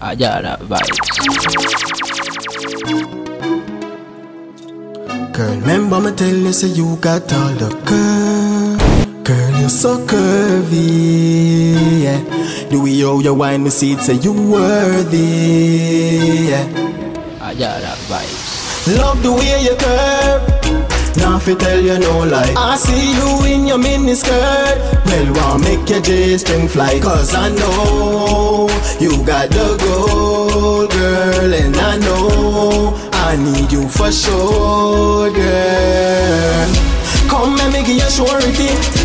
Ajara vibes. Girl, remember me tell you say you got all the curve. Girl, you're so curvy. Yeah. The way how you wine me see it say you worthy. Yeah. Ajara vibes. Love the way you curve. Now fi tell you no lie. I see you in your mini skirt. Well, want make your J string fly. Cause I know you got the gold, girl. And I know I need you for sure, girl. Come and me give you surety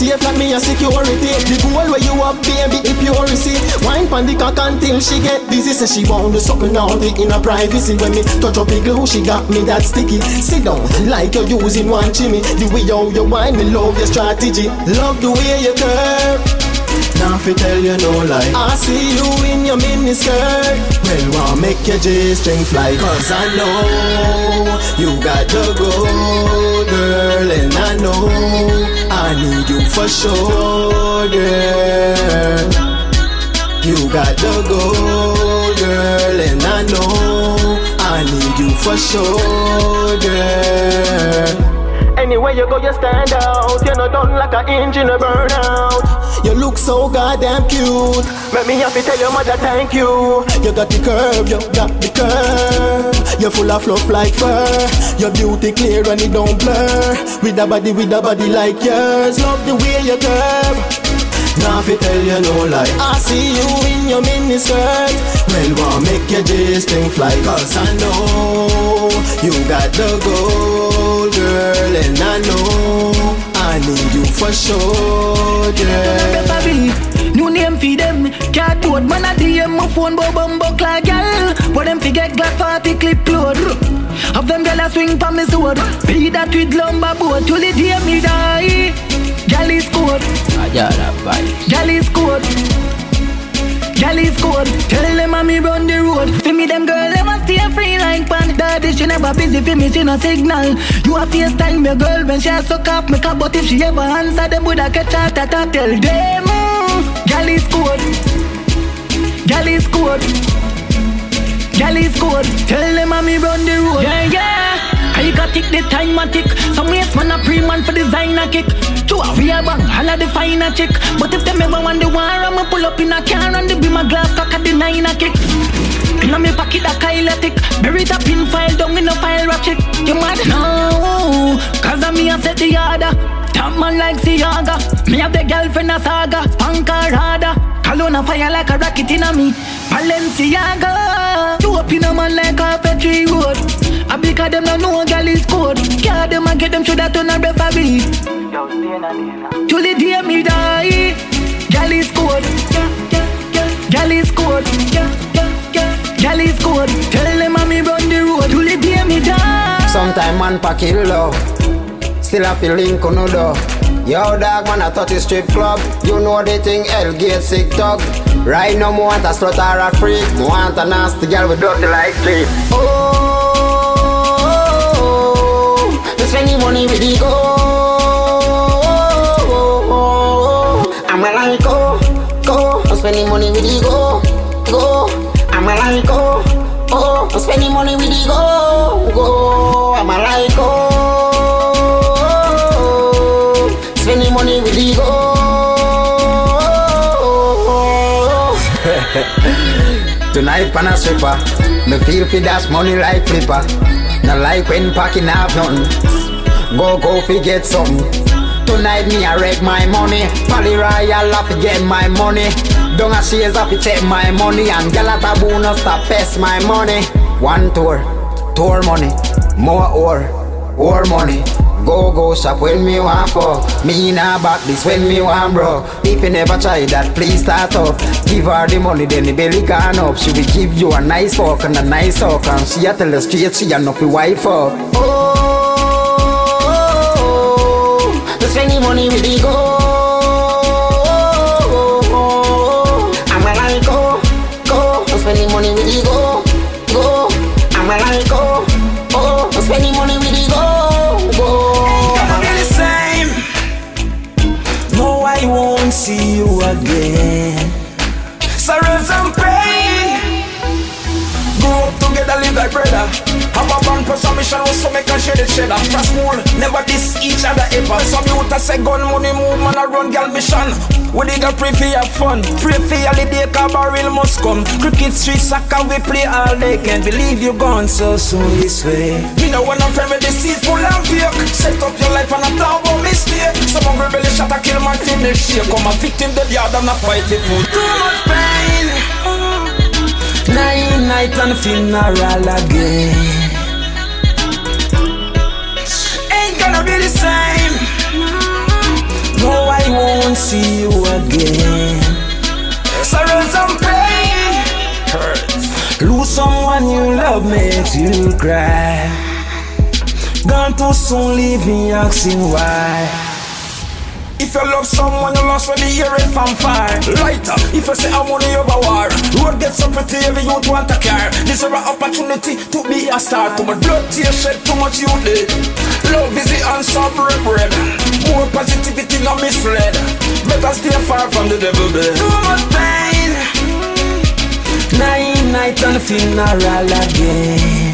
safe like me a security. The goal where you up baby you receipt Wine pon the cock until she get busy Say she want do something naughty in her privacy. When me touch up the glue she got me that sticky. Sit down like you're using one chimney. The way how you wine me love your strategy. Love the way you curve. Now fi tell you no lie. I see you in your mini skirt. Well, want make your J-string fly. Cause I know you got the gold, girl And I know I need you for sure, girl You got the gold, girl And I know I need you for sure, girl Anywhere you go, you stand out. You're not done like an engine a burnout. You look so goddamn cute. Let me have to tell your mother thank you. You got the curve, you got the curve. You're full of fluff like fur. Your beauty clear and it don't blur. With a body, with a body like yours. Love the way you curve. Now fi tell you no lie I see you in your mini skirt Well, want make your J thing fly Cause I know you got the gold, girl And I know I need you for sure, girl Baby, new name for them. Can't do it, man. I DM my phone, but bumbo like girl. But them forget Glock 40 clip load. Of them girl a swing pa me sword. Be that with lumber boat till the day me die. Girl is good, Ajara vibes. girl is good. Girl is good. Tell them I me run the road. For me, them girl, them a stay free like pan. Daddy, she never busy for me, she no signal. You a FaceTime your girl when she a suck off me cup, but if she ever answer them, woulda catch heart attack. Tell them, mm, girl is good. Girl is good. Girl is good. Tell them I me run the road. Yeah, yeah. I got tick the time a tick. Some waste man a pre-man for designer kick. To a real bang, holla the finer chick. But if them ever want the war, I'ma pull up in a car and the be my glass cock at the nine a kick. Inna me pocket a Kyle tick. Bury the pin file down in a file ratchet. You mad? No, cause of me I set the order. Top man like Siaga. Me have the girlfriend a saga. Panka rada. Cologne a fire like a rocket in a me. Balenciaga. Do up in a man like a factory road. I because them no know gallis code. Care them and get them shoulda turn a referee. Till the day me die. Gallis code. Gallis code. Gallis code. Tell them I me run the road. Till the day me die. Sometime man pack it low Still a feel link on no door Yo dog man thought you strip club. You know the thing get sick dog. Right now me want a slut or a freak. Me want a nasty girl with dirty like street Oh Tonight pan a stripper. Me feel fi dash money like flipper. Not like when packing have nothing. Go go fi get something. Tonight me I wreck my money. Pally Royal have to get my money. Don't a shares have to take my money. And gal at a bonus stop pest my money. One tour, tour money. More or, or money Go go shop when me want fuck. Me nah back this when me want bro If you never try that please start up. Give her the money then the belly gone up. She will give you a nice fuck and a nice hug And she a tell the straight she a not wife up Oh, let's spend the money with the go purpose and mission was to make a share the cheddar. From school, never diss each other ever. Some youth a say gun money move, man a run gal mission. We did a pray for your fun, pray for your day, cause barrel must come. Cricket, street, soccer, we play all day. Can't believe you gone so soon this way. You know when I'm the seat full of fake. Set up your life and I talk about mistake. Some hungry belly shot a kill my finish. Here come a victim, the yard, I'm not fighting for too much pain. Nine night and funeral again. Ain't gonna be the same. No, I won't see you again. Sorrows and pain hurts. Lose someone you love makes you cry. Gone too soon, leaving asking why. If you love someone, you lost when you hear it from far. Lighter, if you say I'm money over war. Road gets so pretty, every youth want a car. This is an opportunity to be a star. Too much blood, tears shed, too much you did. Love is the answer, bread, bread. More positivity, not misled. Better stay far from the devil bed. Too much pain. Nine night and funeral again.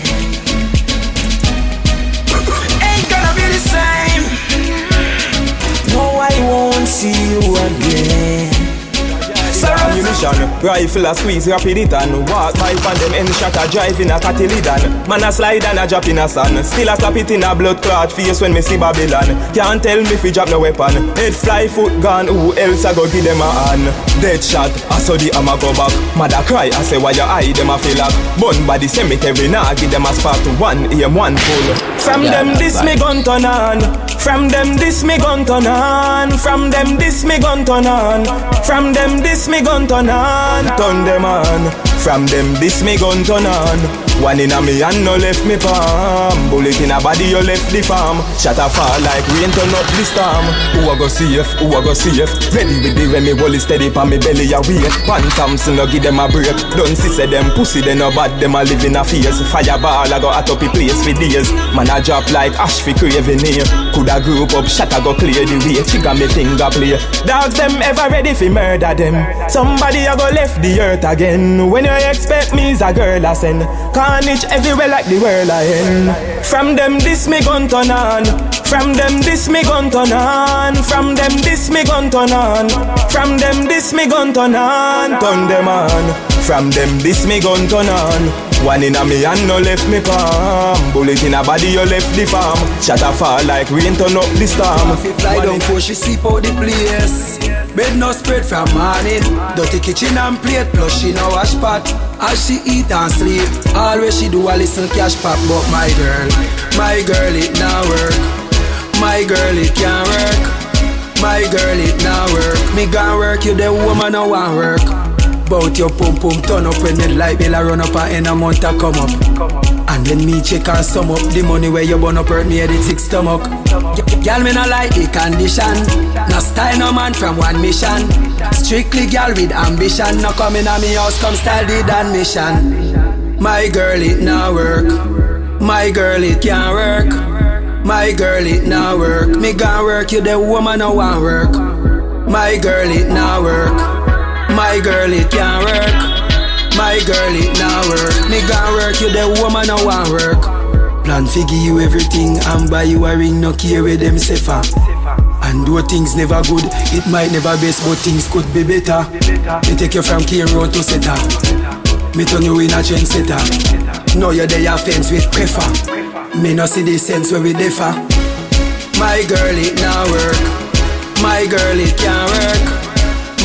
Won't see you again. Ammunition. Rifle a squeeze rapid it and Walk by pan them end shot a drive in a Catilidan Man a slide and a drop in a sun. Still a slap it in a blood clot face when me see Babylon. Can't tell me if we drop no weapon. Head fly foot gone. Who else a go give them a hand? Dead shot. I saw the hammer go back. Mother cry. I say why your eye them a feel like Bun by the cemetery. Now give them a spot One aim one pull. From Yeah, them this me gun turn on. From them this me gun turn on. From them this me gun turn on. From them this me gun turn on Turn them on. From them this me gun turn on One in a me hand no left me palm. Bullet in a body you left the farm. Shot a fall like rain turn up the storm. Who a go safe, who a go safe Ready with the Remy Wally steady pa me belly a wait Pan Thompson no give them a break. Don't see say them pussy they no bad them a live in a face. Fireball a go hot up the place for days. Man a drop like ash fi craving here Coulda group up shot a go clear the way. Trigger me finger play. Dogs them ever ready fi murder them. Somebody a go left the earth again. When you expect me is a girl a send Carnage everywhere like the world a end From them this me gun turn on. From them this me gun turn on. From them this me gun turn on. From them this me gun turn on. Turn them on. From them this me gun turn on One in a me hand no left me palm. Bullet in a body you left the farm. Shot a fall like rain turn up the storm. If fly down before she sleep out the place. Bed no spread from morning. Dirty kitchen and plate Plus she no wash pot. As she eat and sleep Always she do a listen cash pop. But my girl, my girl it now work. My girl it can't work. My girl it now work. Me gon' work you the woman no want work Bout your pum pum turn up when the light bill a run up and in a month a come up and then me check and sum up the money where you burn up hurt me at the sick stomach. Girl me no like the condition, no style no man from one mission. Strictly girl with ambition, no coming at me house come style the dan mission. My girl it now work, my girl it can't work. My girl it now work, me gon' work you the woman no want work. My girl it now work, my girl it can't work. My girl, it now work. Me gon' work you, the woman I want work. Plan fi give you everything and buy you a ring, no care where them safer. And though things never good, it might never best, but things could be better. Me take you from Cane Road to Seta. Me turn you in a trendsetter. Now you're there fence with prefer. Me no see the sense where we differ. My girl, it now work. My girl, it can't work.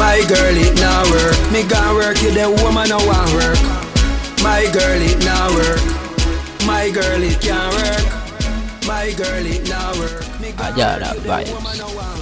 My girl, it now work. Me gon' work you, the woman no want work. My girl, it now work. My girl, it can't work. My girl, it now work. Me ah, gon' Ajara work you, the woman no want work.